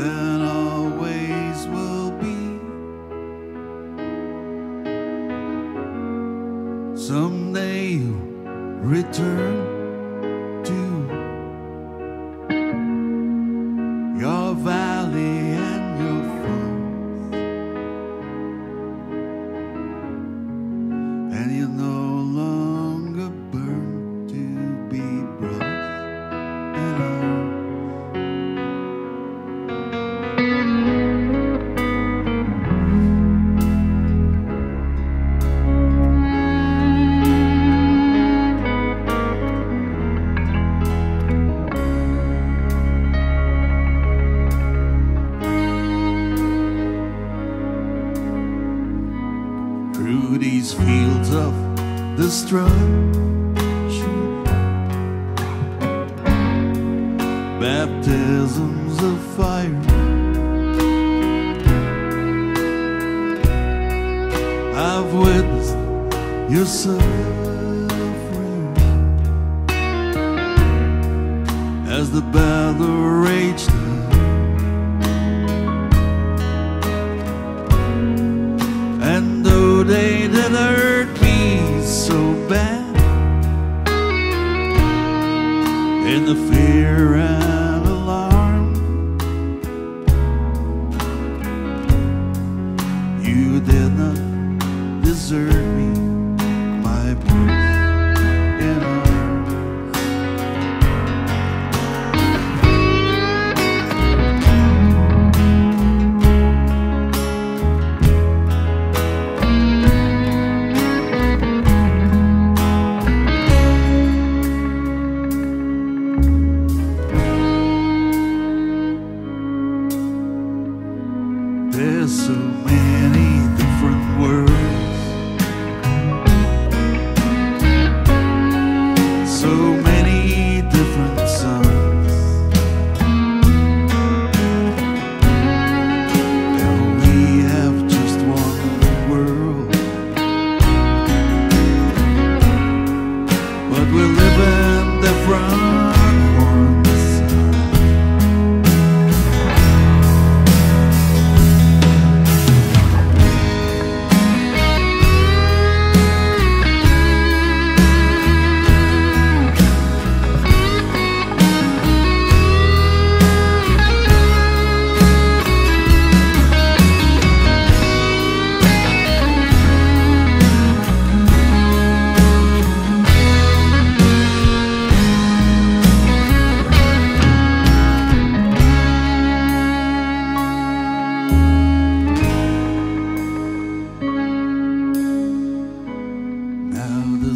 and always will be. Someday you'll return through these fields of destruction. Baptisms of fire. I've witnessed your suffering as the battle raged. And they did hurt me so bad, in the fear and so many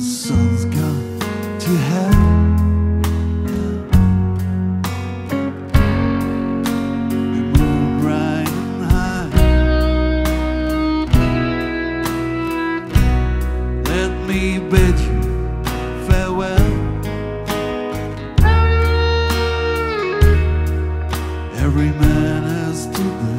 sun's gone to hell. The high. Let me bid you farewell. Every man has to.